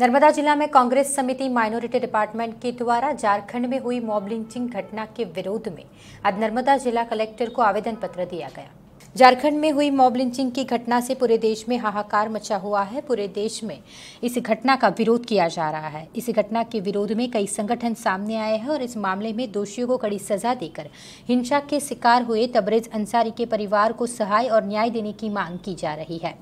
नर्मदा जिला में कांग्रेस समिति माइनॉरिटी डिपार्टमेंट के द्वारा झारखंड में हुई मॉब लिंचिंग घटना के विरोध में आज नर्मदा जिला कलेक्टर को आवेदन पत्र दिया गया झारखंड में हुई मॉब लिंचिंग की घटना से पूरे देश में हाहाकार मचा हुआ है। पूरे देश में इस घटना का विरोध किया जा रहा है। इस घटना के विरोध में कई संगठन सामने आए हैं और इस मामले में दोषियों को कड़ी सजा देकर हिंसा के शिकार हुए तबरेज अंसारी के परिवार को सहाय और न्याय देने की मांग की जा रही है।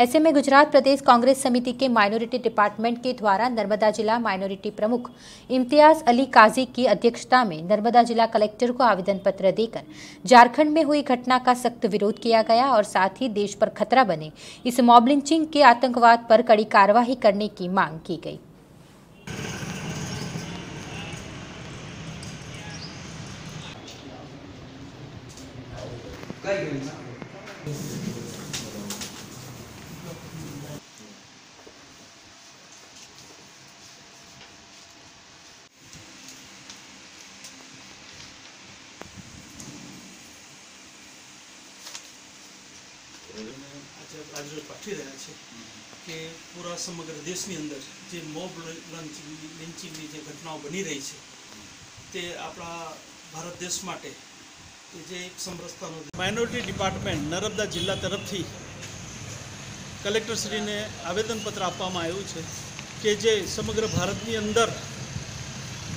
ऐसे में गुजरात प्रदेश कांग्रेस समिति के माइनॉरिटी डिपार्टमेंट के द्वारा नर्मदा जिला माइनॉरिटी प्रमुख इम्तियाज़ अली काजी की अध्यक्षता में नर्मदा जिला कलेक्टर को आवेदन पत्र देकर झारखंड में हुई घटना का सख्त विरोध किया गया और साथ ही देश पर खतरा बने। इस मॉब लिंचिंग के आतंकवाद पर कड़ी कार्रवाई करने की मांग की गई। આજે આજે પાઠવી રહ્યા છે કે પૂરા સમગ્ર દેશની અંદર જે મોબ લિન્ચિંગની જે ઘટનાઓ બની રહી છે, તે આપણા ભારત દેશ માટે કે જે એક સમરસતાનો માઇનોરિટી ડિપાર્ટમેન્ટ નર્મદા જિલ્લા તરફથી કલેક્ટરશ્રીને આવેદનપત્ર આપવામાં આવ્યું છે કે જે સમગ્ર ભારતની અંદર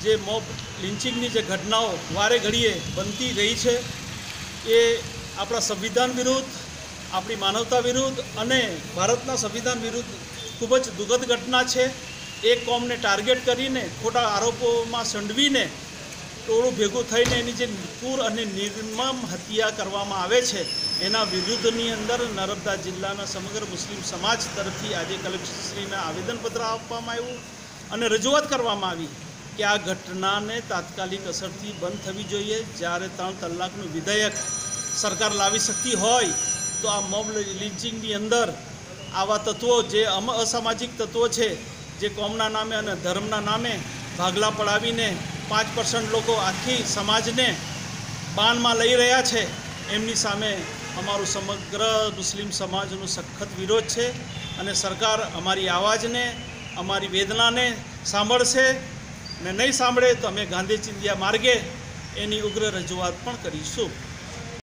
જે મોબ લિન્ચિંગની જે ઘટનાઓ વારે ઘડીએ બનતી રહી છે, એ આપણા સંવિધાન વિરુદ્ધ આપણી માનવતા વિરુદ્ધ અને ભારતના સંવિધાન વિરુદ્ધ ખૂબ જ દુઃખદ ઘટના છે. એક કોમને ટાર્ગેટ કરીને ખોટા આરોપોમાં સંડવીને ટોળું ભેગું થઈને એની જે નિપુર અને નિર્મમ હત્યા કરવામાં આવે છે, એના વિરુદ્ધની અંદર નર્મદા જિલ્લાના સમગ્ર મુસ્લિમ સમાજ તરફથી આજે કલેક્ટરશ્રીને આવેદનપત્ર આપવામાં આવ્યું અને રજૂઆત કરવામાં આવી કે આ ઘટનાને તાત્કાલિક અસરથી બંધ થવી જોઈએ. જ્યારે ત્રણ કલાકનું વિધેયક સરકાર લાવી શકતી હોય તો આ મોબ લિન્ચિંગની અંદર આવા તત્વો જે અસામાજિક તત્વો છે, જે કોમના નામે અને ધર્મના નામે ભાગલા પડાવીને પાંચ પર્સન્ટ લોકો આખી સમાજને બાનમાં લઈ રહ્યા છે, એમની સામે અમારું સમગ્ર મુસ્લિમ સમાજનો સખત વિરોધ છે અને સરકાર અમારી આવાજને, અમારી વેદનાને સાંભળશે. ને નહીં સાંભળે તો અમે ગાંધી ચિંધ્યા માર્ગે એની ઉગ્ર રજૂઆત પણ કરીશું.